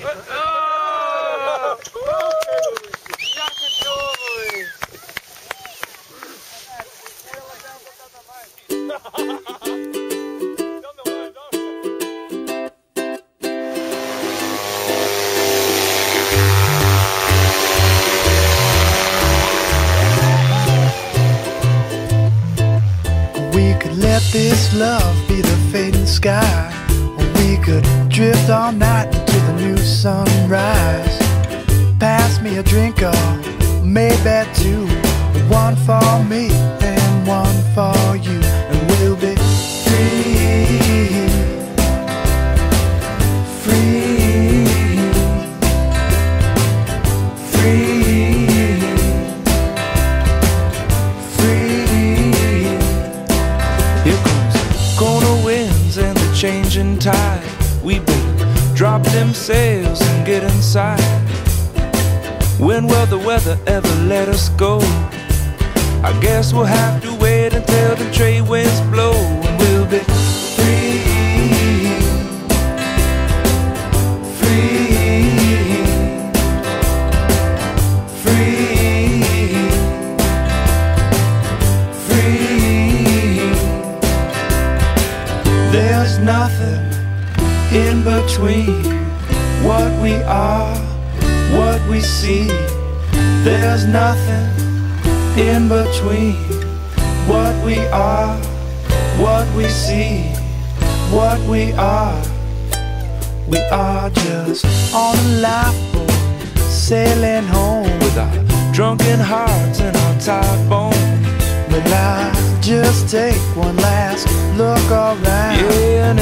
We could let this love be the fading sky. We could drift all night the new sunrise. Pass me a drink or maybe two. One for me and one for you. And we'll be free. Free. Free. Free. Here comes corner winds and the changing tide. We better drop them sails and get inside. When will the weather ever let us go? I guess we'll have to wait until the trade winds blow and we'll be Free. Free. Free. Free. There's nothing in between what we are, what we see. There's nothing in between what we are, what we see, what we are. We are just on a lifeboat, sailing home. with our drunken hearts and our tired bones. But I just take one last look around. Yeah,